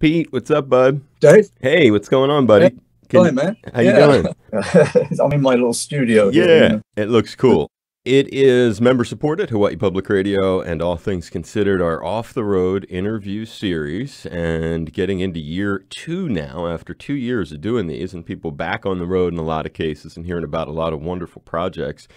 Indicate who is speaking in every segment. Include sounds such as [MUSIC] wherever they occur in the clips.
Speaker 1: Pete, what's up, bud?
Speaker 2: Dave?
Speaker 1: Hey, what's going on, buddy?
Speaker 2: Can, Hi, man.
Speaker 1: How you doing? [LAUGHS]
Speaker 2: I'm in my little studio.
Speaker 1: Yeah, here, you know? it looks cool. It is member supported. Hawaii Public Radio and All Things Considered our off the road interview series and getting into year two now after two years of doing these and people back on the road in a lot of cases and hearing about a lot of wonderful projects.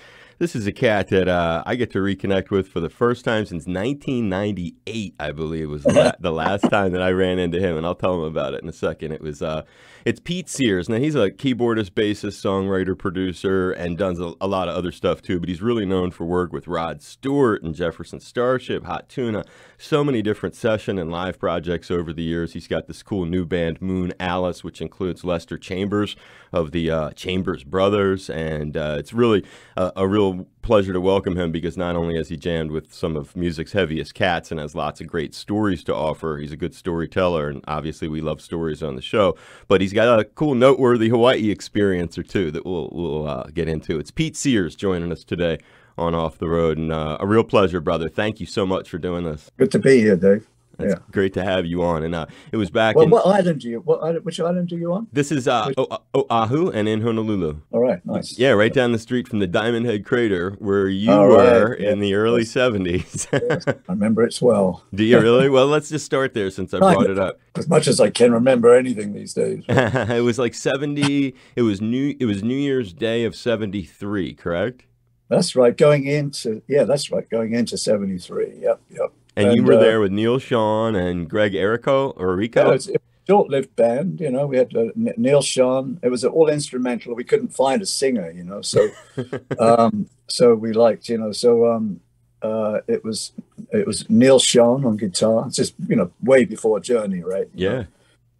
Speaker 1: This is a cat that uh, I get to reconnect with for the first time since 1998, I believe was the, la- [LAUGHS] the, last time that I ran into him, and I'll tell him about it in a second. It was uh, it's Pete Sears. Now he's a keyboardist, bassist, songwriter, producer, and does a, a, lot of other stuff too. But he's really known for work with Rod Stewart and Jefferson Starship, Hot Tuna, so many different session and live projects over the years. He's got this cool new band, Moon Alice, which includes Lester Chambers of the uh, Chambers Brothers, and uh, it's really a, a real real pleasure to welcome him because not only has he jammed with some of music's heaviest cats and has lots of great stories to offer, he's a good storyteller, and obviously we love stories on the show. But he's got a cool, noteworthy Hawaii experience or two that we'll we'll uh, get into. It's Pete Sears joining us today on Off the Road, and uh, a real pleasure, brother. Thank you so much for doing this.
Speaker 2: Good to be here, Dave.
Speaker 1: It's yeah. great to have you on. And uh, it was back.
Speaker 2: Well,
Speaker 1: in,
Speaker 2: what island are you? What which island are you on?
Speaker 1: This is uh, Oahu and in Honolulu.
Speaker 2: All right, nice.
Speaker 1: Yeah, right down the street from the Diamond Head Crater where you All were right. in the early yes. 70s. [LAUGHS]
Speaker 2: yes. I remember it well.
Speaker 1: Do you [LAUGHS] really? well, let's just start there since I brought it up.
Speaker 2: As much as I can remember anything these days. [LAUGHS]
Speaker 1: it was like 70. it was new. It was New Year's Day of 73, correct?
Speaker 2: That's right. Going into yeah, that's right. Going into 73. Yep, yep.
Speaker 1: And, and you were uh, there with Neal Schon and Greg Errico or Rico? Yeah, it was,
Speaker 2: a short-lived band, you know. We had uh, Neal Schon. It was all instrumental. We couldn't find a singer, you know. So, [LAUGHS] um, so we liked, you know. So um, uh, it was it was Neal Schon on guitar. It's just you know way before Journey, right?
Speaker 1: Yeah.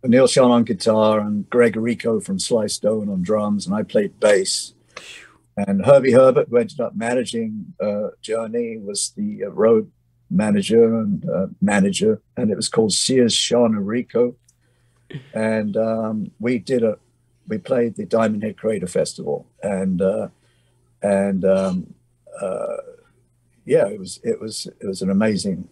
Speaker 2: Neal Schon on guitar and Greg Errico from Sly Stone on drums, and I played bass. And Herbie Herbert, who ended up managing uh, Journey, was the uh, road manager and uh, manager, and it was called Sears Schon Errico. And um, we did a, we played the Diamond Head Crater Festival, and uh, and um, uh, yeah, it was it was it was an amazing,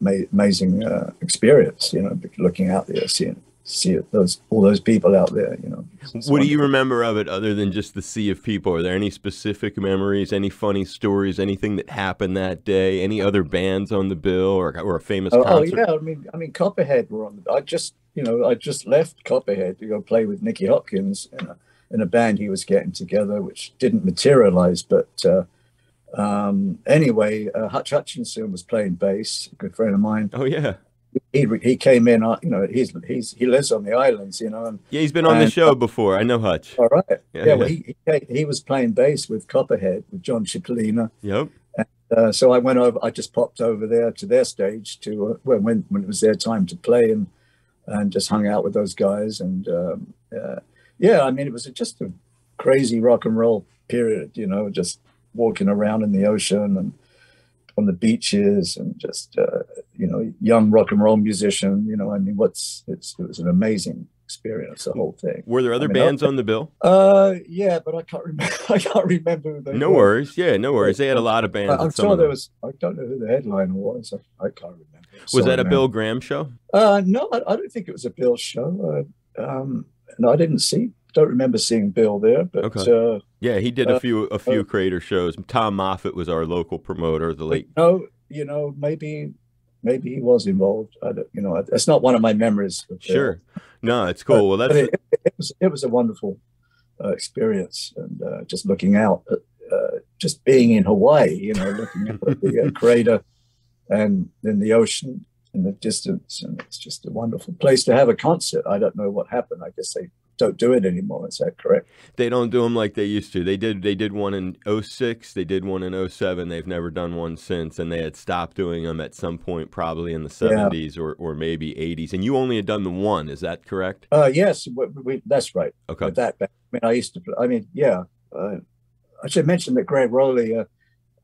Speaker 2: amazing uh, experience. You know, looking out there, seeing see those all those people out there you know
Speaker 1: what wonderful. do you remember of it other than just the sea of people are there any specific memories any funny stories anything that happened that day any other bands on the bill or, or a famous
Speaker 2: oh,
Speaker 1: oh concert?
Speaker 2: oh yeah i mean i mean copperhead were on the i just you know i just left copperhead to go play with nicky hopkins in a, in a band he was getting together which didn't materialize but uh, um, anyway, uh, Hutch Hutchinson was playing bass, a good friend of mine.
Speaker 1: Oh yeah
Speaker 2: he he came in. Uh, you know, he's he's he lives on the islands. You know, and
Speaker 1: yeah, he's been on and, the show before. I know Hutch.
Speaker 2: All right. Yeah, yeah well, he, he, he was playing bass with Copperhead with John Cipollina.
Speaker 1: Yep.
Speaker 2: And, uh, so I went over. I just popped over there to their stage to uh, when when when it was their time to play and and just hung out with those guys and um, uh, yeah, I mean it was just a crazy rock and roll period. You know, just walking around in the ocean and on the beaches and just uh, you know young rock and roll musician you know i mean what's it's, it was an amazing experience the whole thing.
Speaker 1: Were there other I mean, bands I, on the bill?
Speaker 2: Uh yeah but i can't remember [LAUGHS] i can't remember
Speaker 1: no were. worries. Yeah no worries. They had a lot of bands
Speaker 2: i'm sure there was i don't know who the headliner was. I, I can't remember.
Speaker 1: Was that a bill graham show?
Speaker 2: Uh no I, I, don't think it was a bill show. Uh, um and i didn't see don't remember seeing Bill there, but okay. uh,
Speaker 1: yeah, he did a uh, few a few uh, Crater shows. Tom Moffat was our local promoter. The late,
Speaker 2: no, you know, maybe maybe he was involved. I don't, you know, that's not one of my memories.
Speaker 1: Sure, no, it's cool. well, that's
Speaker 2: it, it, was it was a wonderful uh, experience, and uh, just looking out, at, uh, just being in Hawaii, you know, looking at the [LAUGHS] crater and then the ocean in the distance, and it's just a wonderful place to have a concert. I don't know what happened. I guess they don't do it anymore. Is that correct?
Speaker 1: They don't do them like they used to. They did. They did one in 06. They did one in 07. They've never done one since, and they had stopped doing them at some point, probably in the 70s yeah. or, or maybe 80s. And you only had done the one. Is that correct?
Speaker 2: Uh, yes, we, we, that's right.
Speaker 1: Okay.
Speaker 2: With that, I mean, I used to. I mean, yeah. Uh, I should mention that Greg Rolie. Uh,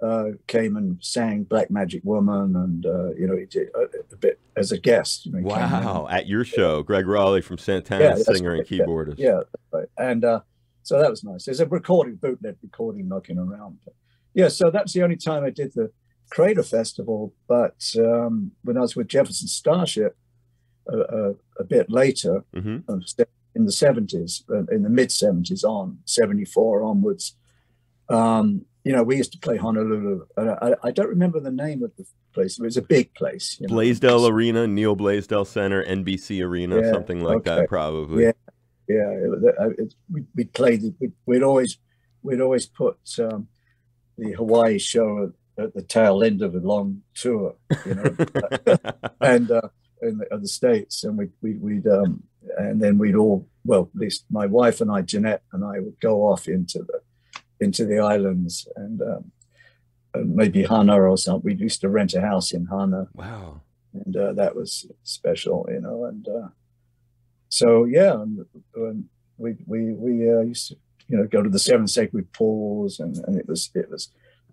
Speaker 2: uh, came and sang Black Magic Woman, and uh, you know he did a, a, bit as a guest. You know,
Speaker 1: wow! At your show, Greg Rolie from Santana, yeah, singer right. and keyboardist.
Speaker 2: Yeah, yeah right. and uh, so that was nice. There's a recording, bootleg recording, knocking around. But, yeah, so that's the only time I did the Crater Festival. But um, when I was with Jefferson Starship, a, a, a bit later,
Speaker 1: hmm
Speaker 2: in the 70s, uh, in the mid 70s on, 74 onwards. Um, you know, we used to play Honolulu. And I, I don't remember the name of the place. It was a big place. You know,
Speaker 1: Blaisdell Arena, Neal Blaisdell Center, NBC Arena,
Speaker 2: Yeah,
Speaker 1: something like
Speaker 2: okay.
Speaker 1: that, probably.
Speaker 2: Yeah. Yeah, it, uh, it, we, we'd play, the, we'd, we'd always, we'd always put um, the Hawaii show at, at the tail end of a long tour, you know, [LAUGHS] and uh, in the, the states, and we we we'd um, and then we'd all well, at least my wife and I, Jeanette and I, would go off into the into the islands and, um, maybe Hana or something. We used to rent a house in Hana,
Speaker 1: wow.
Speaker 2: and uh, that was special, you know. And uh, so yeah, and, and we we we uh, used to you know go to the Seven Sacred Pools, and, and it was it was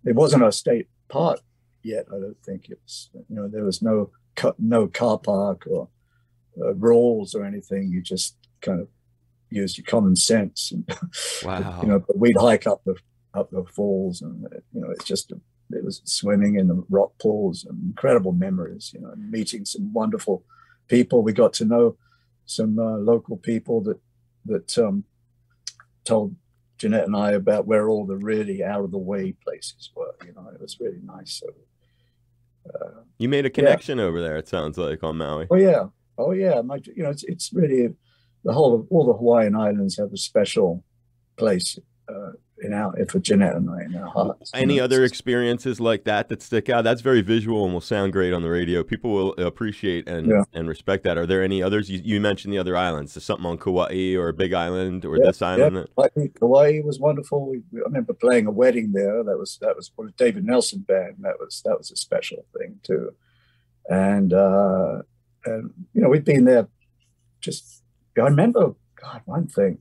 Speaker 2: it wasn't a state park yet. I don't think it was. You know, there was no no car park or uh, rules or anything. You just kind of used your common sense. And,
Speaker 1: Wow.
Speaker 2: you know, but we'd hike up the up the falls, and you know, it's just it was swimming in the rock pools and incredible memories. You know, meeting some wonderful people. We got to know some uh, local people that that um, told Jeanette and I about where all the really out of the way places were. You know, it was really nice. So, uh,
Speaker 1: you made a connection over there, it sounds like, on Maui.
Speaker 2: oh yeah, oh yeah. My, you know, it's it's really the whole of all the Hawaiian Islands have a special place uh, in our for Jeanette and I in our hearts.
Speaker 1: Any other experiences like that that stick out? That's very visual and will sound great on the radio. People will appreciate and
Speaker 2: Yeah.
Speaker 1: and respect that. Are there any others? You, you mentioned the other islands. Is something on Kauai or a big island or
Speaker 2: Yeah,
Speaker 1: this island? that-
Speaker 2: Hawaii, Hawaii was wonderful. We, we- I remember playing a wedding there. That was that was with David Nelson band. That was that was a special thing too. And uh, and you know we've been there. Just I remember God one thing.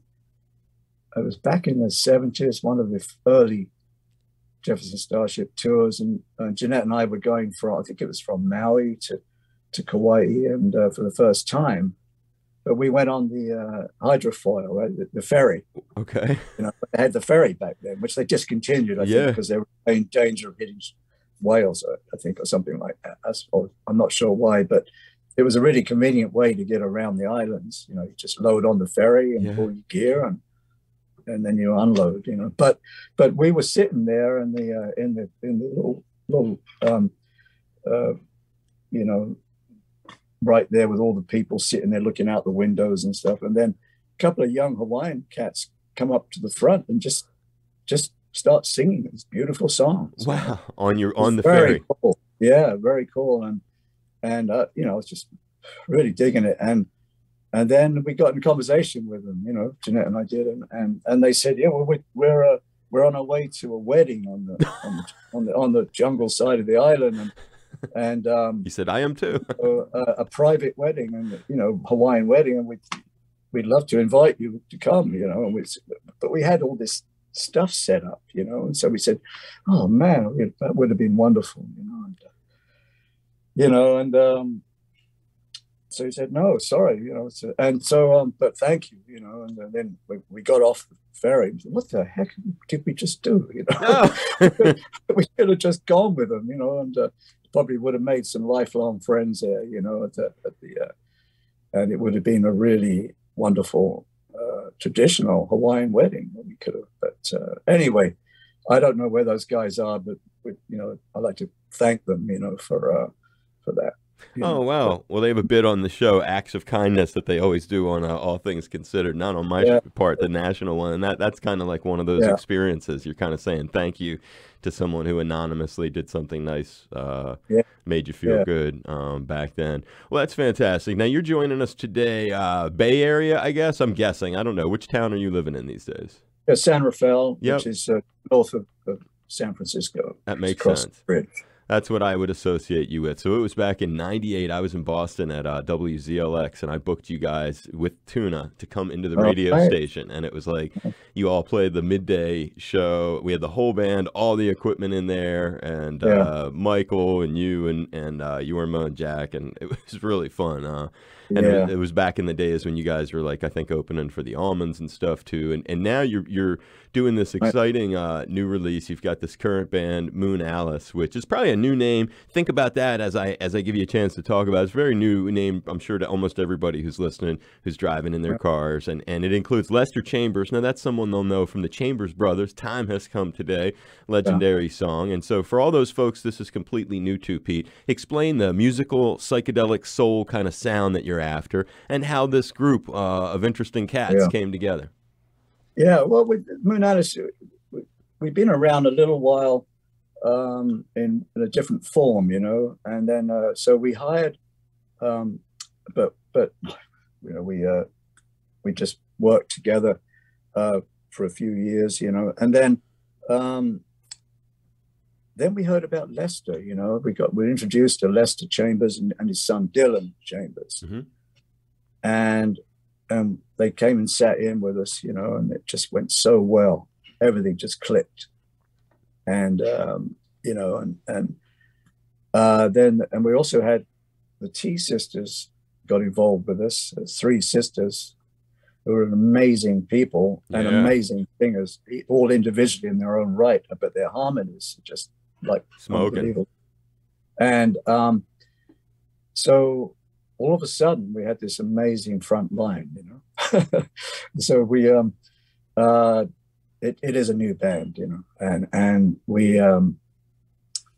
Speaker 2: I was back in the seventies, one of the early Jefferson Starship tours, and uh, Jeanette and I were going from I think it was from Maui to to Kauai, and uh, for the first time. But we went on the uh, hydrofoil, right, the, the ferry,
Speaker 1: Okay.
Speaker 2: you know, they had the ferry back then, which they discontinued, I
Speaker 1: Yeah.
Speaker 2: think, because they were in danger of hitting whales, uh, I think, or something like that. That's, or I'm not sure why, but it was a really convenient way to get around the islands. You know, you just load on the ferry and
Speaker 1: Yeah.
Speaker 2: pull your gear, and and then you unload. You know, but but we were sitting there in the uh, in the in the little little um, uh, you know right there with all the people sitting there looking out the windows and stuff, and then a couple of young Hawaiian cats come up to the front and just just start singing these beautiful songs.
Speaker 1: Wow. On your on the
Speaker 2: very
Speaker 1: ferry.
Speaker 2: Cool. Yeah, very cool. And and uh, you know, I was just really digging it. And and then we got in conversation with them. You know, Jeanette and I did, and and, and they said, yeah, well, we, we're uh, we're on our way to a wedding on the on the on the, on the jungle side of the island, and and um,
Speaker 1: You said I am too. [LAUGHS]
Speaker 2: a, a private wedding and you know Hawaiian wedding, and we we'd love to invite you to come, you know. And we, but we had all this stuff set up, you know, and so we said, "Oh man, that would have been wonderful," you know. And, uh, you know, and um, so he said, "No, sorry," you know. So, and so, um, but thank you, you know. And then we, we got off the ferry. Said, what the heck did we just do? You know,
Speaker 1: No. [LAUGHS]
Speaker 2: we should have just gone with them, you know, and uh, probably would have made some lifelong friends there, you know, at the, at the uh, and it would have been a really wonderful uh, traditional Hawaiian wedding that we could have. But uh, anyway, I don't know where those guys are, but we, you know, I'd like to thank them, you know, for uh, for that.
Speaker 1: Oh
Speaker 2: know.
Speaker 1: wow! Well, they have a bit on the show, acts of kindness that they always do on uh, All Things Considered. Not on my
Speaker 2: Yeah.
Speaker 1: part, the national one, and that that's kind of like one of those
Speaker 2: Yeah.
Speaker 1: experiences. You're kind of saying thank you to someone who anonymously did something nice, uh,
Speaker 2: Yeah.
Speaker 1: made you feel good um, back then. Well, that's fantastic. Now you're joining us today, uh, Bay Area, I guess. I'm guessing. I don't know. Which town are you living in these days?
Speaker 2: San Rafael,
Speaker 1: Yep.
Speaker 2: which is uh, north of, of San Francisco.
Speaker 1: That makes sense.
Speaker 2: bridge.
Speaker 1: That's what I would associate you with. So it was back in '98. I was in Boston at uh, WZLX, and I booked you guys with Tuna to come into the
Speaker 2: Oh,
Speaker 1: radio station. And it was like you all played the midday show. We had the whole band, all the equipment in there, and
Speaker 2: Yeah.
Speaker 1: uh, Michael and you and and uh, Jorma and Jack, and it [LAUGHS] was really fun. Uh, and
Speaker 2: Yeah.
Speaker 1: it, it was back in the days when you guys were like, I think, opening for the Allmans and stuff too. And and now you're you're doing this exciting uh, new release. You've got this current band, Moon Alice, which is probably a new name. Think about that as I as I give you a chance to talk about. It. It's a very new name, I'm sure, to almost everybody who's listening, who's driving in their cars, and and it includes Lester Chambers. Now that's someone they'll know from the Chambers Brothers. Time has come today, legendary yeah. song. And so for all those folks, this is completely new to Pete. Explain the musical psychedelic soul kind of sound that you're after, and how this group uh, of interesting cats yeah. came together.
Speaker 2: Yeah, well, with Moon Alice, we've been around a little while um, in, in, a different form, you know, and then uh, so we hired, um, but but you know we uh, we just worked together uh, for a few years, you know, and then um, then we heard about Lester, you know, we got we introduced to Lester Chambers and, and his son Dylan Chambers, mm-hmm. and and they came and sat in with us, you know, and it just went so well everything just clicked. And, um, you know, and, and uh, then, and we also had the T sisters got involved with us, three sisters who were amazing people and yeah. amazing singers, all individually in their own right, but their harmonies just like
Speaker 1: smoking.
Speaker 2: And um, so all of a sudden we had this amazing front line, you know. [LAUGHS] so we um, uh, it, it is a new band, you know, and and we um,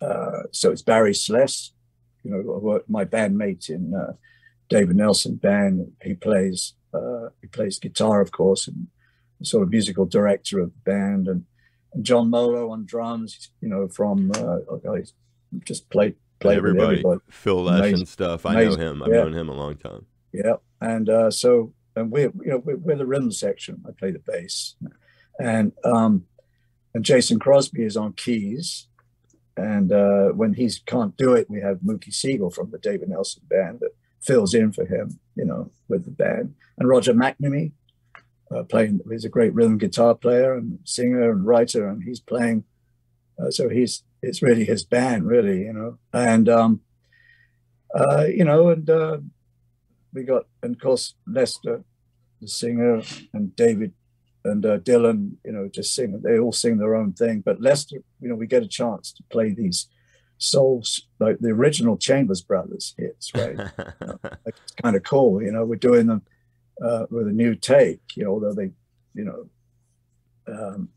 Speaker 2: uh, so it's Barry Sless, you know, my bandmate in uh, David Nelson band. He plays uh, he plays guitar, of course, and sort of musical director of the band, and, and John Molo on drums. You know, from uh, just played played
Speaker 1: everybody. everybody. Phil Lesh and stuff. I know him. I've yeah. known him a long time.
Speaker 2: Yeah, and uh, so and we're you know we're, we're the rhythm section. I play the bass and um, and Jason Crosby is on keys. And uh, when he can't do it, we have Mookie Siegel from the David Nelson band that fills in for him, you know, with the band. And Roger McNamee uh, playing, he's a great rhythm guitar player and singer and writer, and he's playing. Uh, so he's it's really his band, really, you know. And um, uh, you know, and uh, we got, and of course, Lester, the singer, and David and uh, Dylan, you know, just sing. They all sing their own thing. But Lester, you know, we get a chance to play these souls like the original Chambers Brothers hits, right? you know, it's kind of cool. You know, we're doing them uh, with a new take. You know, although they, you know, um,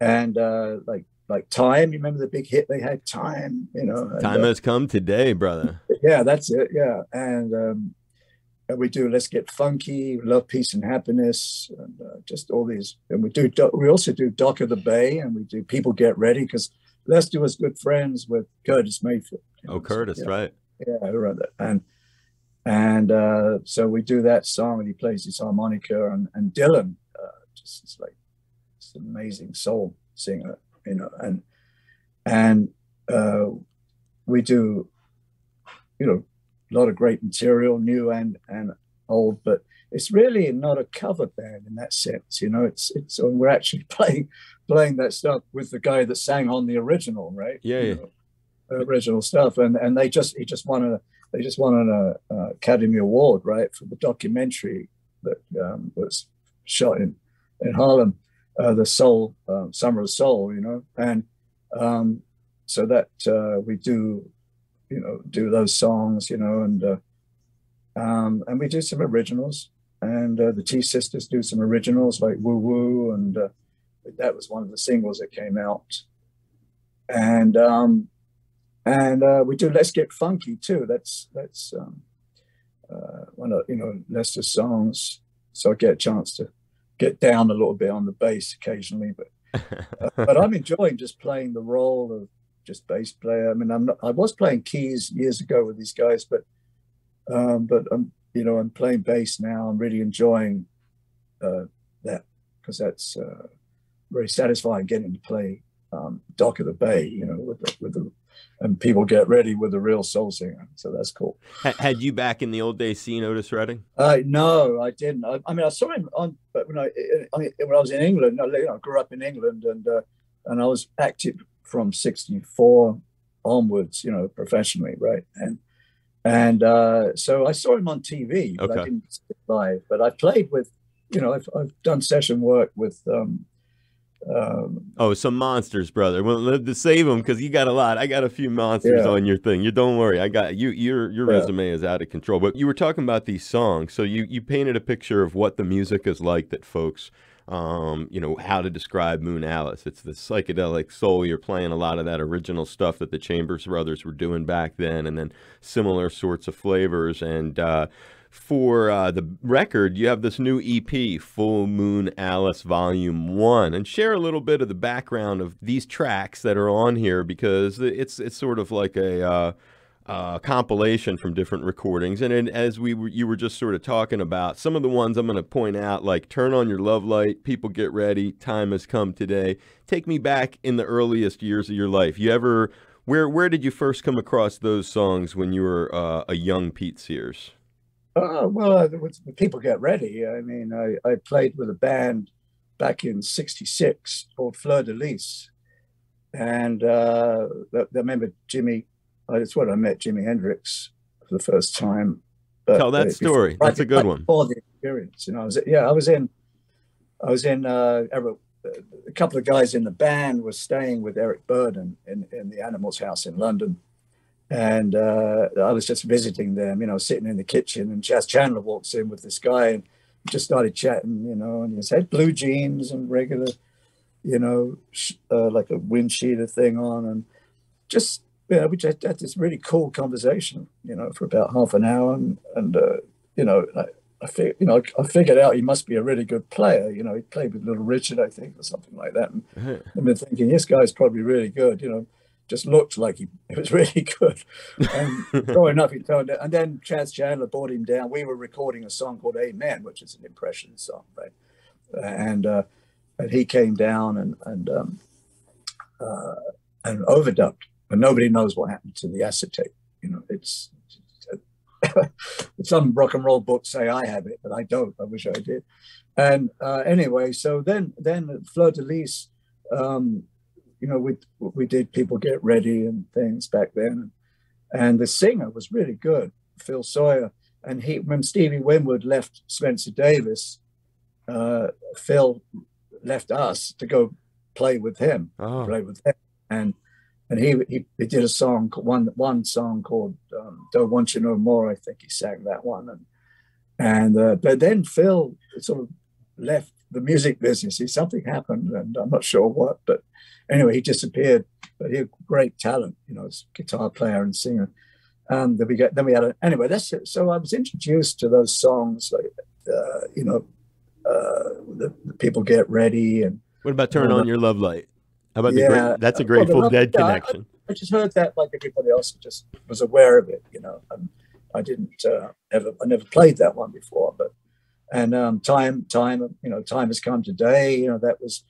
Speaker 2: and uh, like like time. You remember the big hit they had, time. You know, and,
Speaker 1: time uh, has come today, brother.
Speaker 2: Yeah, that's it. Yeah, and um, we do let's get funky love peace and happiness and uh, just all these and we do we also do dock of the bay and we do people get ready because lester was good friends with curtis mayfield
Speaker 1: oh know, curtis
Speaker 2: so,
Speaker 1: yeah, right
Speaker 2: yeah around that and and uh, so we do that song and he plays his harmonica and, and dylan uh, just it's like it's an amazing soul singer you know and and uh, we do you know a lot of great material, new and and old, but it's really not a cover band in that sense. You know, it's it's we're actually [LAUGHS] playing playing that stuff with the guy that sang on the original, right?
Speaker 1: Yeah, yeah.
Speaker 2: Know, original stuff, and and they just he just won a they just won an uh, Academy Award, right, for the documentary that um, was shot in in Harlem, uh, the Soul um, Summer of Soul, you know, and um, so that uh, we do you know, do those songs, you know, and uh, um, and we do some originals, and uh, the T Sisters do some originals like Woo Woo, and uh, that was one of the singles that came out, and um, and uh, we do Let's Get Funky too. That's that's um, uh, one of you know Lester's songs, so I get a chance to get down a little bit on the bass occasionally, but. Uh, but I'm [LAUGHS] enjoying just playing the role of just bass player. I mean, I'm not, I was playing keys years ago with these guys, but um, but I'm you know I'm playing bass now. I'm really enjoying uh, that because that's uh, very satisfying getting to play um, Dock of the Bay. You know, with the, with the and people get ready with a real soul singer. So that's cool.
Speaker 1: Had you back in the old days seen Otis Redding?
Speaker 2: Uh, no, I didn't. I, I, mean, I saw him on, but when I, I mean, when I was in England, I, you know, I grew up in England and, uh, and I was active from 64 onwards, you know, professionally, right? And and uh, so I saw him on TV, but okay. I didn't live. But I played with, you know, I've, I've done session work with um, Um,
Speaker 1: oh, some monsters, brother. Well, to save them because you got a lot. I got a few monsters
Speaker 2: Yeah.
Speaker 1: on your thing. You don't worry. I got you. Your your
Speaker 2: Yeah.
Speaker 1: resume is out of control. But you were talking about these songs, so you you painted a picture of what the music is like that folks. Um, you know how to describe Moon Alice. It's the psychedelic soul. You're playing a lot of that original stuff that the Chambers brothers were doing back then, and then similar sorts of flavors. And uh, for uh, the record, you have this new EP, Full Moon Alice Volume One, and share a little bit of the background of these tracks that are on here because it's it's sort of like a uh, uh, compilation from different recordings. And then as we were, you were just sort of talking about some of the ones I'm going to point out, like "Turn on Your Love Light," "People Get Ready," "Time Has Come Today." Take me back in the earliest years of your life. You ever where where did you first come across those songs when you were uh, a young Pete Sears?
Speaker 2: Uh, well, uh, people get ready. I mean, I, I played with a band back in '66 called Fleur de Lis, and uh, I I remember Jimmy. uh, That's when I met Jimi Hendrix for the first time. But
Speaker 1: Tell that
Speaker 2: uh,
Speaker 1: story.
Speaker 2: before-
Speaker 1: That's a good
Speaker 2: right
Speaker 1: one.
Speaker 2: Before the experience, you know, I was yeah, I was in, I was in. Uh, Eric- a couple of guys in the band were staying with Eric Burdon in, in the Animals House in London, and uh, I was just visiting them, you know, sitting in the kitchen, and Chas Chandler walks in with this guy and just started chatting, you know, and he had blue jeans and regular, you know, sh- uh, like a wind cheater thing on, and just, you know, we just had this really cool conversation, you know, for about half an hour, and, and uh, you know, I, I fig- you know, I figured out he must be a really good player, you know, he played with Little Richard, I think, or something like that, and I've been thinking this guy's probably really good, you know, just looked like he, he was [LAUGHS] really good. And sure [LAUGHS] enough, he turned it. And then Chas Chandler brought him down. We were recording a song called Amen, which is an impression song, right? And uh, and he came down and and um, uh, and overdubbed, but nobody knows what happened to the acetate. You know, it's. [LAUGHS] some rock and roll books say I have it, but I don't. I wish I did. And uh, anyway, so then then Fleur de Lis, um, you know, we we did people get ready and things back then, and the singer was really good, Phil Sawyer. And he, when Stevie Winwood left Spencer Davis, uh, Phil left us to go play with him,
Speaker 1: Oh,
Speaker 2: play with him, and and he he, he did a song, one one song called um, "Don't Want You No More." I think he sang that one, and and uh, but then Phil sort of left the music business. He something happened, and I'm not sure what, but anyway, he disappeared. But he had great talent, you know, as a guitar player and singer. And then we get then we had a, anyway. That's it. So I was introduced to those songs, like uh, you know, uh, the, the people get ready, and
Speaker 1: what about "Turn on Your Love Light"? How about the
Speaker 2: Yeah.
Speaker 1: great, that's a Grateful
Speaker 2: Love-
Speaker 1: Dead
Speaker 2: yeah, I-
Speaker 1: connection?
Speaker 2: I just heard that like everybody else, just was aware of it, you know. And I didn't uh, ever, I never played that one before, but and um, time, time, you know, time has come today. You know, that was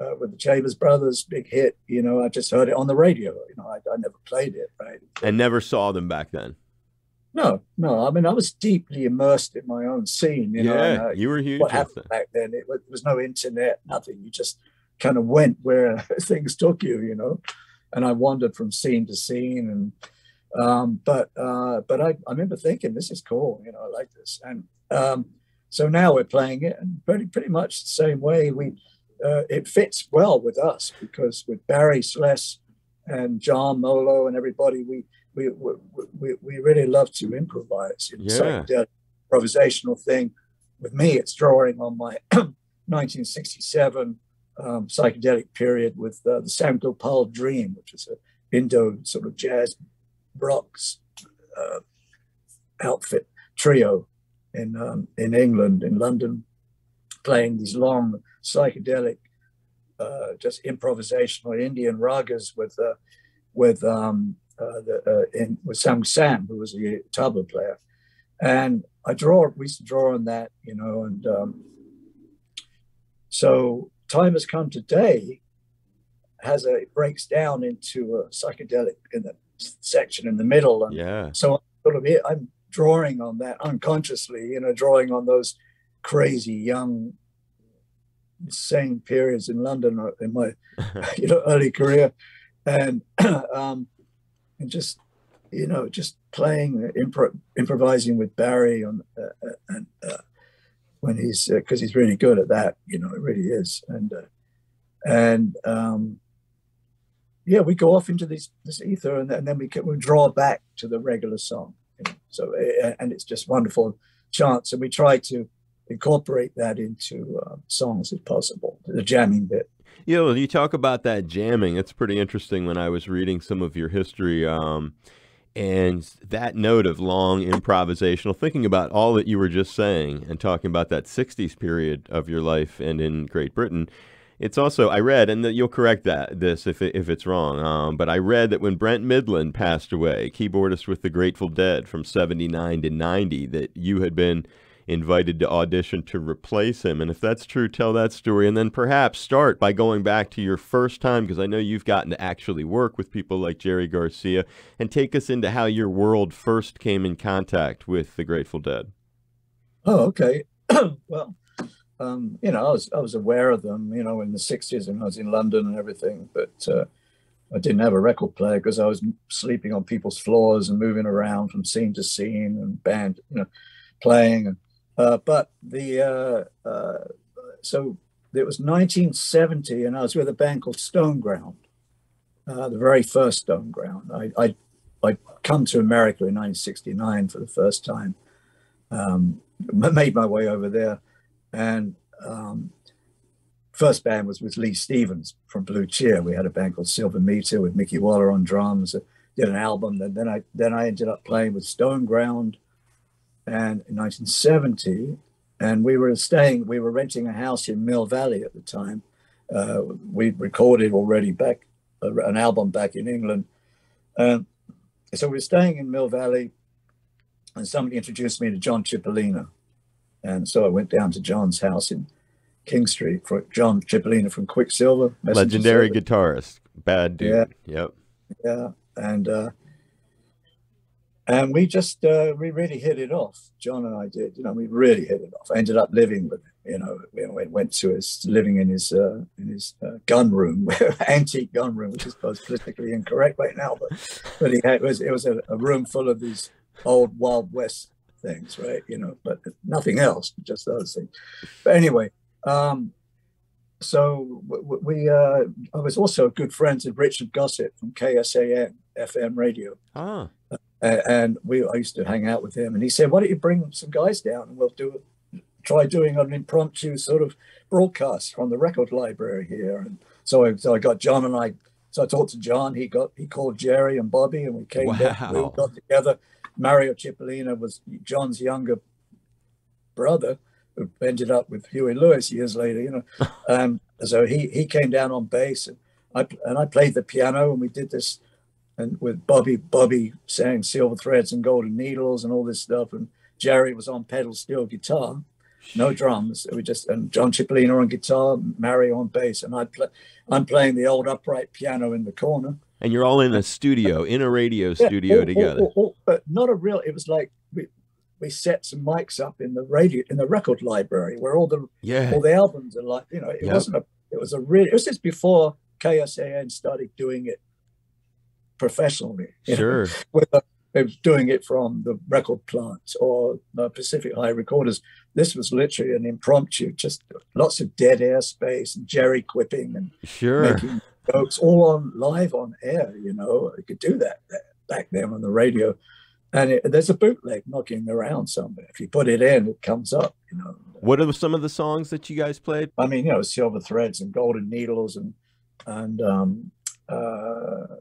Speaker 2: uh, with the Chambers Brothers, big hit. You know, I just heard it on the radio. You know, I, I never played it, right?
Speaker 1: and never saw them back then.
Speaker 2: No, no. I mean, I was deeply immersed in my own scene. You know,
Speaker 1: yeah,
Speaker 2: uh,
Speaker 1: you were huge.
Speaker 2: what happened back then. It was, there was no internet, nothing. You just kind of went where [LAUGHS] things took you, you know. And I wandered from scene to scene, and um, but uh, but I, I remember thinking, this is cool, you know, I like this. And um, so now we're playing it, and pretty pretty much the same way. We uh, it fits well with us because with Barry Sless and John Molo and everybody, we we we, we, we really love to improvise. You know,
Speaker 1: Yeah.
Speaker 2: psychedelic improvisational thing. With me, it's drawing on my [CLEARS THROAT] 1967 um, psychedelic period with uh, the Sam Gopal Dream, which is a Indo sort of jazz rock uh, outfit trio in um, in England, in London, playing these long psychedelic, uh, just improvisational Indian ragas with uh, with um, uh, the, uh, in, with Sam Sam, who was a tabla player, and I draw. We used to draw on that, you know, and um, so time has come today. Has a it breaks down into a psychedelic in the section in the middle, and
Speaker 1: Yeah,
Speaker 2: so I'm sort of I'm drawing on that unconsciously, you know, drawing on those crazy young, insane periods in London in my, [LAUGHS] you know, early career, and [CLEARS THROAT] um, and just you know just playing impro- improvising with Barry on uh, uh, and uh, when he's because he's really good at that, you know, it really is, and uh, and um, yeah, we go off into this this ether, and, and then we can, we draw back to the regular song. You know? So eh, and it's just wonderful chants, and we try to incorporate that into uh, songs if possible, the jamming bit.
Speaker 1: Yeah, well, you talk about that jamming. It's pretty interesting when I was reading some of your history. Um, and that note of long improvisational, thinking about all that you were just saying and talking about that 60s period of your life and in Great Britain, it's also I read, and you'll correct that this if if it's wrong. Um, but I read that when Brent Mydland passed away, keyboardist with the Grateful Dead from '79 to '90, that you had been invited to audition to replace him. And if that's true, tell that story. And then perhaps start by going back to your first time, because I know you've gotten to actually work with people like Jerry Garcia, and take us into how your world first came in contact with the Grateful Dead.
Speaker 2: Oh, okay. [CLEARS THROAT] well, um, you know, I was I was aware of them, you know, in the '60s, and I was in London and everything, but uh, I didn't have a record player because I was sleeping on people's floors and moving around from scene to scene and band, you know, playing. Uh, but the uh, uh, so it was 1970, and I was with a band called Stoneground, uh, the very first Stoneground. I I I come to America in 1969 for the first time. Um, [LAUGHS] made my way over there, and um, first band was with Leigh Stephens from Blue Cheer. We had a band called Silver Metre with Mickey Waller on drums. Did an album. Then, then I then I ended up playing with Stoneground and in 1970, and we were staying, we were renting a house in Mill Valley at the time. Uh, we recorded already back uh, an album back in England. Um, so we were staying in Mill Valley, and somebody introduced me to John Cipollina. And so I went down to John's house in King Street for John Cipollina from Quicksilver.
Speaker 1: Legendary guitarist. Bad dude.
Speaker 2: Yeah.
Speaker 1: Yep.
Speaker 2: Yeah. And uh, and we just uh, we really hit it off. John and I did. You know, we really hit it off. I ended up living with him. You know, we went to his living in his uh, in his uh, gun room, [LAUGHS] antique gun room, which is politically incorrect right now, but but he had it was it was a, a, room full of these old Wild West things, right? You know, but nothing else, just those things. But anyway, um, so we uh, I was also a good friends with Richard Gossett from KSAN FM radio.
Speaker 1: Ah
Speaker 2: and we I used to hang out with him, and he said, "Why don't you bring some guys down and we'll do try doing an impromptu sort of broadcast from the record library here." And so I, so I got John and I. So I talked to John. He got he called Jerry and Bobby, and we came wow. down. We all got together. Mario Cipollina was John's younger brother, who ended up with Huey Lewis years later. You know, [LAUGHS] um, so he he came down on bass, and I and I played the piano, and we did this and with Bobby, Bobby sang Silver Threads and Golden Needles and all this stuff, and Jerry was on pedal steel guitar, no drums. We just and John Cipollina on guitar, Mario on bass, and I play. I'm playing the old upright piano in the corner.
Speaker 1: And you're all in a [LAUGHS] studio, in a radio yeah, studio all, together. All,
Speaker 2: all, but not a real. It was like we we set some mics up in the radio in the record library where all the
Speaker 1: yeah
Speaker 2: all the albums are like you know it yep. wasn't a it was a really it was just before KSAN started doing it professionally.
Speaker 1: Sure. [LAUGHS]
Speaker 2: Whether they was doing it from the record plant or the Pacific High Recorders. This was literally an impromptu, just lots of dead air space and Jerry quipping and
Speaker 1: sure.
Speaker 2: making jokes all on live on air. You know, you could do that back then on the radio. And it, there's a bootleg knocking around somewhere. If you put it in, it comes up. You know.
Speaker 1: What are some of the songs that you guys played?
Speaker 2: I mean, you know, Silver Threads and Golden Needles and and um, uh,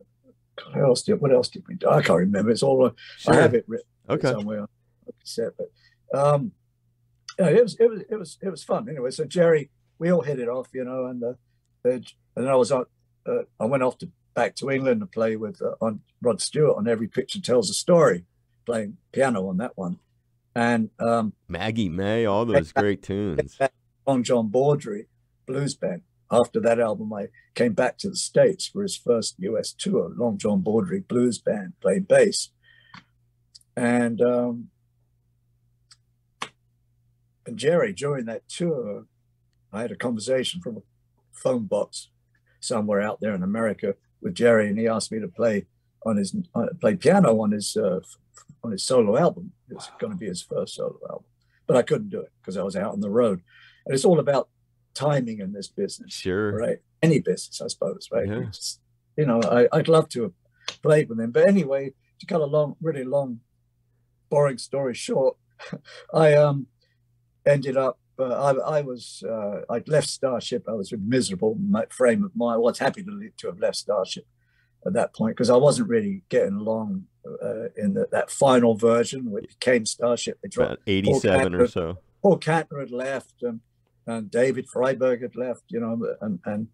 Speaker 2: what else did what else did we do? I can't remember. It's all sure. I have it written
Speaker 1: okay.
Speaker 2: somewhere cassette, but um, yeah, it was it was it was it was fun anyway. So Jerry, we all hit it off, you know, and uh, and then I was on. Uh, I went off to back to England to play with uh, on Rod Stewart on Every Picture Tells a Story, playing piano on that one, and um,
Speaker 1: Maggie May, all those great tunes.
Speaker 2: Long John Baldry blues band after that album, I came back to the States for his first US tour. Long John Baldry Blues Band played bass. And, um, and Jerry, during that tour, I had a conversation from a phone box somewhere out there in America with Jerry, and he asked me to play on his uh, play piano on his uh, on his solo album. It's wow. going to be his first solo album, but I couldn't do it because I was out on the road. And it's all about timing in this business.
Speaker 1: Sure.
Speaker 2: Right. Any business, I suppose. Right.
Speaker 1: Yeah.
Speaker 2: Just, you know, I, I'd love to have played with him, but anyway, to cut a long, really long, boring story short, [LAUGHS] I um ended up. Uh, I, I was uh, I'd left Starship. I was in miserable frame of mind. I was happy to, to have left Starship at that point because I wasn't really getting along uh, in the, that final version, which became Starship.
Speaker 1: They dropped About 87 or so.
Speaker 2: Paul Kantner had left, and, and David Freiberg had left, you know, and and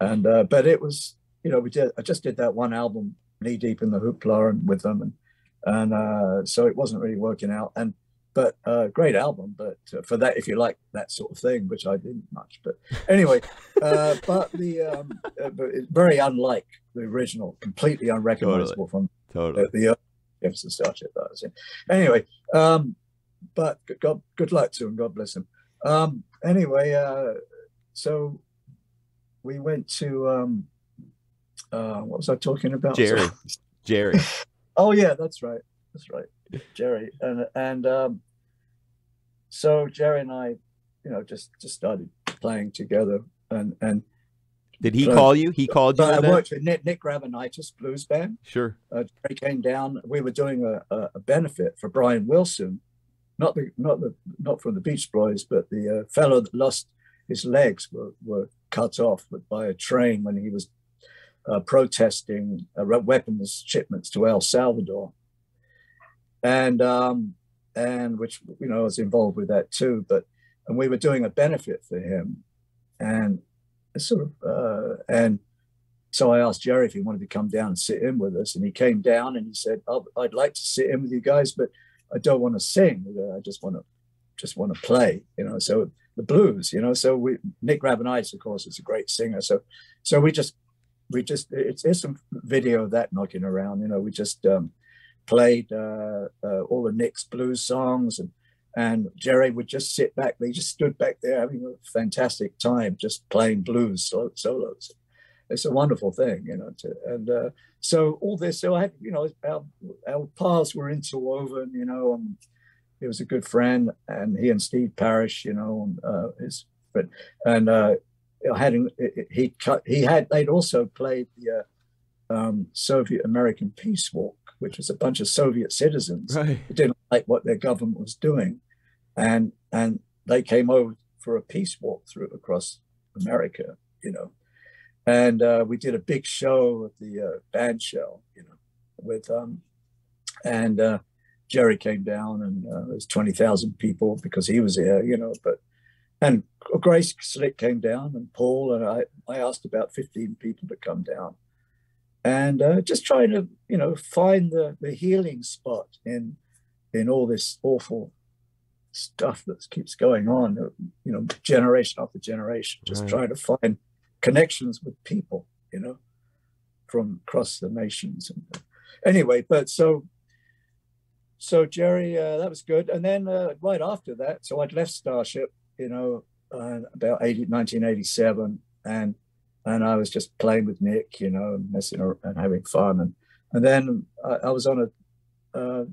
Speaker 2: and uh, but it was, you know, we did. I just did that one album, knee deep in the hoopla, and with them, and and uh, so it wasn't really working out. And but uh, great album. But uh, for that, if you like that sort of thing, which I didn't much, but anyway, uh, [LAUGHS] but the um, uh, but it's very unlike the original, completely unrecognizable
Speaker 1: totally.
Speaker 2: from
Speaker 1: totally.
Speaker 2: the, the Jefferson Starship that I was in. Anyway, um, but God, good luck to him. God bless him. Um, anyway, uh, so we went to um, uh, what was I talking about?
Speaker 1: Jerry. [LAUGHS] Jerry.
Speaker 2: oh yeah, that's right. That's right. Jerry and and um, so Jerry and I, you know, just just started playing together and and.
Speaker 1: Did he call you? He called you.
Speaker 2: I worked with Nick, Nick Gravenites Blues Band.
Speaker 1: Sure.
Speaker 2: Uh, Jerry came down. We were doing a, a, a, benefit for Brian Willson, not the not the not from the Beach Boys, but the uh, fellow that lost his legs were were cut off by a train when he was uh, protesting uh, weapons shipments to El Salvador and um, and which you know I was involved with that too. But and we were doing a benefit for him, and sort of uh, and so I asked Jerry if he wanted to come down and sit in with us, and he came down and he said, "I'd like to sit in with you guys, but I don't want to sing. I just want to just want to play." You know, so the blues, you know. So we Nick Gravenites, of course, is a great singer. So so we just we just it's there's some video of that knocking around. You know, we just um, played uh, uh, all the Nick's blues songs, and and Jerry would just sit back. They just stood back there having a fantastic time, just playing blues solos. It's a wonderful thing, you know. To, and uh, so all this, so I had, you know, our, our paths were interwoven, you know. And he was a good friend, and he and Steve Parish, you know, uh, his but and uh, had he he had they'd also played the uh, um, Soviet American Peace Walk which was a bunch of Soviet citizens
Speaker 1: right.
Speaker 2: who didn't like what their government was doing, and and they came over for a peace walk through across America, you know, and uh, we did a big show at the uh, band shell, you know, with um, and uh, Jerry came down and uh, there was twenty thousand people because he was here, you know, but and Grace Slick came down and Paul and I I asked about fifteen people to come down and uh, just trying to you know find the, the healing spot in in all this awful stuff that keeps going on uh, you know generation after generation just right. trying to find connections with people you know from across the nations and uh, anyway but so so jerry uh, that was good and then uh, right after that so i'd left starship you know uh, about 80, 1987 and and I was just playing with Nick, you know, messing around and having fun. And and then I, I was on a uh,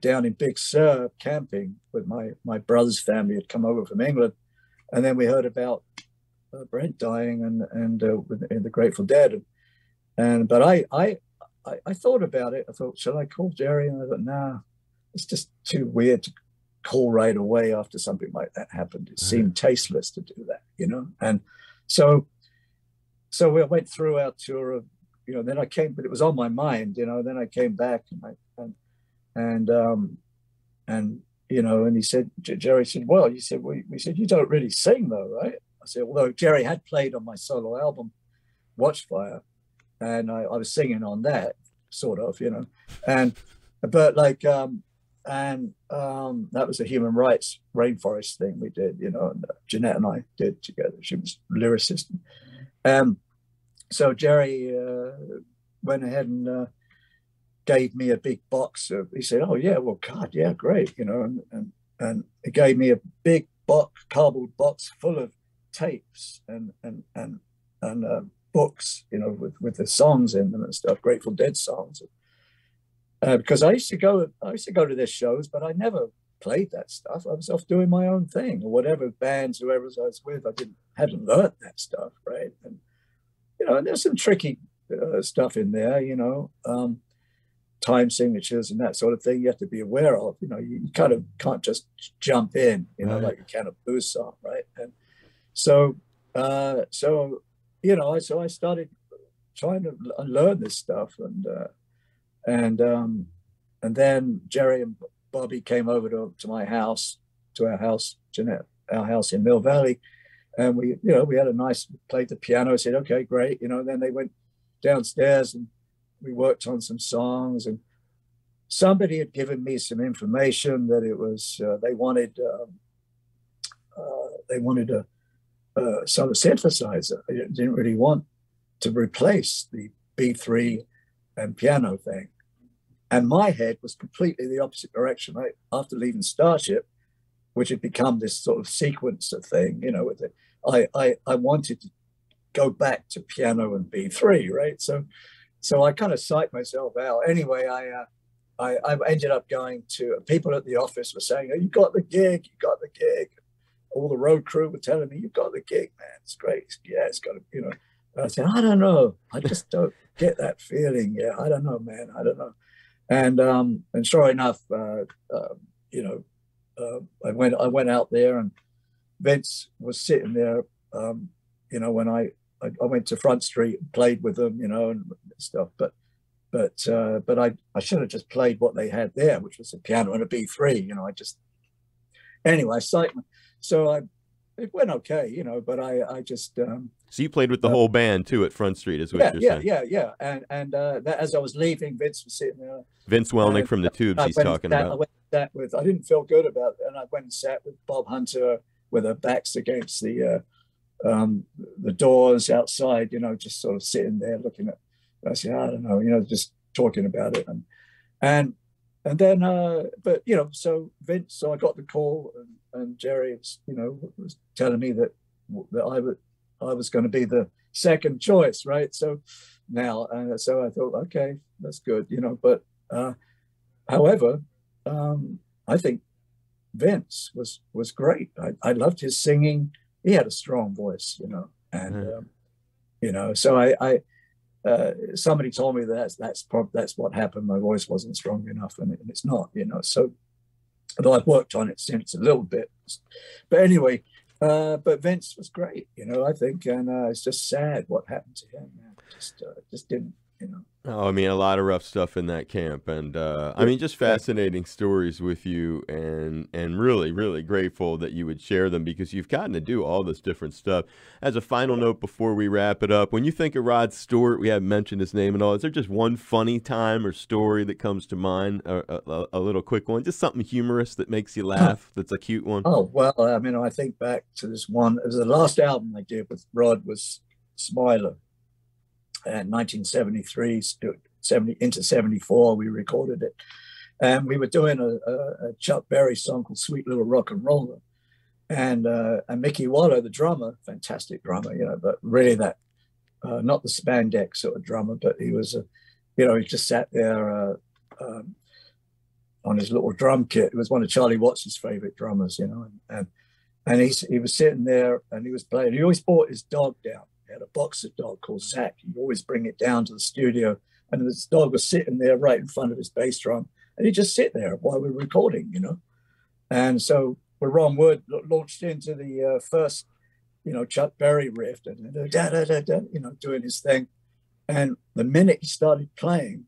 Speaker 2: down in Big Sur camping with my my brother's family had come over from England, and then we heard about uh, Brent dying and and uh, in the Grateful Dead, and, and but I, I I I thought about it. I thought, shall I call Jerry? And I thought, nah, it's just too weird to call right away after something like that happened. It seemed tasteless to do that, you know, and so so we went through our tour of, you know, then I came, but it was on my mind, you know, then I came back and I, and, and, um, and, you know, and he said, Jerry said, well, you said, we, we said, you don't really sing though, right? I said, although Jerry had played on my solo album, Watchfire, and I, I was singing on that sort of, you know, and, but like, um, and um, that was a human rights rainforest thing we did, you know, and uh, Jeanette and I did together. She was lyricist. Um, so Jerry uh, went ahead and uh, gave me a big box of. He said, "Oh yeah, well, God, yeah, great," you know, and and, and he gave me a big box, cardboard box full of tapes and and and and uh, books, you know, with with the songs in them and stuff, Grateful Dead songs. Uh, because I used to go, I used to go to their shows, but I never played that stuff. I was off doing my own thing or whatever bands, whoever I was with. I didn't hadn't learned that stuff, right? And you know, and there's some tricky uh, stuff in there, you know, um, time signatures and that sort of thing. You have to be aware of. You know, you, you kind of can't just jump in, you know, right. like you can a blues song, right? And so, uh, so you know, so I started trying to learn this stuff, and uh, and um, and then Jerry and Bobby came over to, to my house, to our house, Jeanette, our house in Mill Valley, and we, you know, we had a nice played the piano. I said, okay, great, you know. And then they went downstairs and we worked on some songs, and somebody had given me some information that it was uh, they wanted um, uh, they wanted a, a sort of synthesizer. They didn't really want to replace the B3 and piano thing. And my head was completely the opposite direction. Right after leaving Starship, which had become this sort of sequencer thing, you know, with it, I, I, I wanted to go back to piano and B3, right? So, so I kind of psyched myself out. Anyway, I, uh, I, I ended up going to people at the office were saying, oh, "You got the gig, you got the gig." All the road crew were telling me, "You got the gig, man. It's great. Yeah, it's got to, you know." And I said, "I don't know. I just don't get that feeling. Yeah, I don't know, man. I don't know." And um, and sure enough, uh, uh, you know, uh, I went I went out there and Vince was sitting there. Um, you know, when I, I, I went to Front Street and played with them, you know, and stuff. But but uh, but I I should have just played what they had there, which was a piano and a B three. You know, I just anyway. So, so I it went okay, you know, but I I just um,
Speaker 1: so you played with the whole band too at Front Street, is what
Speaker 2: yeah,
Speaker 1: you're
Speaker 2: yeah,
Speaker 1: saying?
Speaker 2: Yeah, yeah, yeah. And and uh, that, as I was leaving, Vince was sitting there.
Speaker 1: Vince Welnick from the Tubes. I he's talking
Speaker 2: sat,
Speaker 1: about.
Speaker 2: I went sat with. I didn't feel good about it, and I went and sat with Bob Hunter with her backs against the uh, um, the doors outside. You know, just sort of sitting there looking at. I said, I don't know, you know, just talking about it, and and and then, uh, but you know, so Vince, so I got the call, and, and Jerry, you know, was telling me that that I would I was going to be the second choice, right? So now, uh, so I thought, okay, that's good, you know. But uh, however, um, I think Vince was was great. I, I loved his singing. He had a strong voice, you know, and mm. um, you know, so I, I uh, somebody told me that that's that's, prob- that's what happened. My voice wasn't strong enough, and, it, and it's not, you know. So, although I've worked on it since a little bit, but anyway, uh, but Vince was great, you know. I think, and uh, it's just sad what happened to him. Just, uh, just didn't, you know.
Speaker 1: Oh, I mean, a lot of rough stuff in that camp, and uh, I mean, just fascinating stories with you, and and really, really grateful that you would share them because you've gotten to do all this different stuff. As a final note before we wrap it up, when you think of Rod Stewart, we haven't mentioned his name at all. Is there just one funny time or story that comes to mind? A, a, a little quick one, just something humorous that makes you laugh. That's a cute one.
Speaker 2: Oh well, I mean, I think back to this one. It was the last album I did with Rod was Smiler 1973 70, into 74, we recorded it. And we were doing a, a, a, Chuck Berry song called Sweet Little Rock and Roller. And, uh, and Mickey Waller, the drummer, fantastic drummer, you know, but really that, uh, not the spandex sort of drummer, but he was, a, you know, he just sat there uh, um, on his little drum kit. It was one of Charlie Watts's favorite drummers, you know, and, and, and he, he was sitting there and he was playing. He always brought his dog down had a boxer dog called Zach. He'd always bring it down to the studio, and this dog was sitting there right in front of his bass drum, and he'd just sit there while we were recording, you know. And so when Ron Wood launched into the uh, first, you know, Chuck Berry riff, and da, da, da, da, you know, doing his thing, and the minute he started playing,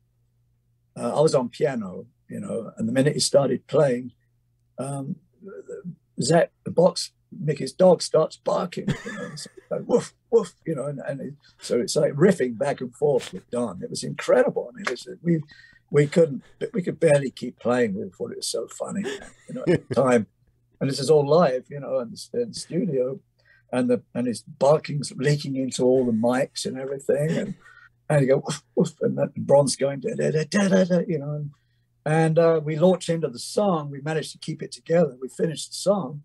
Speaker 2: uh, I was on piano, you know, and the minute he started playing, um, Zach, the box Mickey's dog starts barking, you know, like, woof, woof, you know, and, and it, so it's like riffing back and forth with Ron. It was incredible. I mean, it was, we we couldn't, we could barely keep playing. We thought it was so funny, you know, at the time. [LAUGHS] And this is all live, you know, in the, in the studio, and the and his barking's leaking into all the mics and everything, and and you go woof, woof, and that bronze going da da da da da, da you know, and, and uh, we launched into the song. We managed to keep it together. We finished the song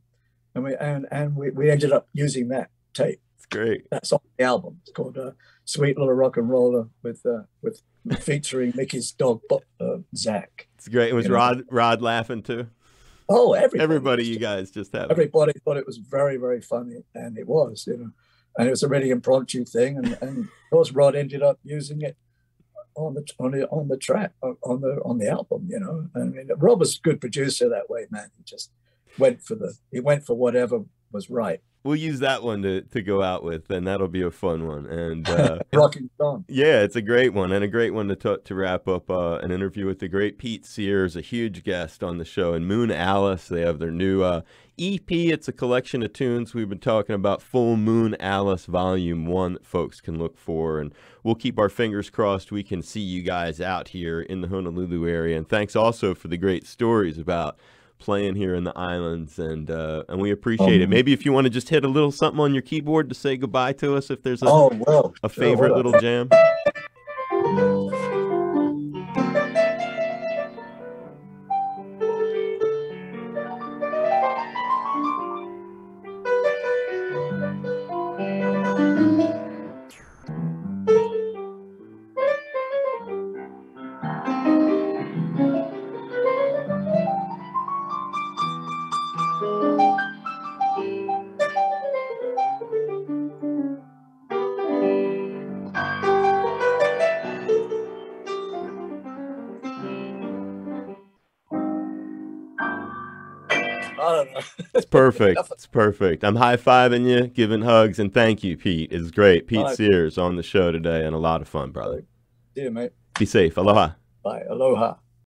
Speaker 2: and we and and we, we ended up using that tape.
Speaker 1: It's great.
Speaker 2: That's on the album. It's called uh, "Sweet Little Rock and Roller" with uh, with [LAUGHS] featuring Mickey's dog uh, Zach.
Speaker 1: It's great. It was you Rod know? Rod laughing too.
Speaker 2: Oh, everybody.
Speaker 1: Everybody, you guys just have.
Speaker 2: Everybody thought it was very, very funny, and it was, you know, and it was a really impromptu thing, and, and of course Rod ended up using it on the on the on the track on the on the album, you know. I mean, Rod was a good producer that way, man. He just went for the it went for whatever was right
Speaker 1: we'll use that one to, to go out with, and that'll be a fun one. And uh, [LAUGHS]
Speaker 2: rocking song.
Speaker 1: Yeah, it's a great one, and a great one to t- to wrap up uh, an interview with the great Pete Sears, a huge guest on the show, and Moon Alice. They have their new uh, EP. It's a collection of tunes we've been talking about. Full Moon Alice Volume One, folks can look for, and we'll keep our fingers crossed we can see you guys out here in the Honolulu area. And thanks also for the great stories about playing here in the islands, and uh, and we appreciate um, it. Maybe if you want to just hit a little something on your keyboard to say goodbye to us, if there's a
Speaker 2: oh, well,
Speaker 1: a favorite sure, little jam. Perfect. It's perfect. I'm high fiving you, giving hugs, and thank you, Pete. It's great. Pete Bye. Sears on the show today, and a lot of fun, brother.
Speaker 2: See you, mate.
Speaker 1: Be safe. Aloha.
Speaker 2: Bye. Aloha.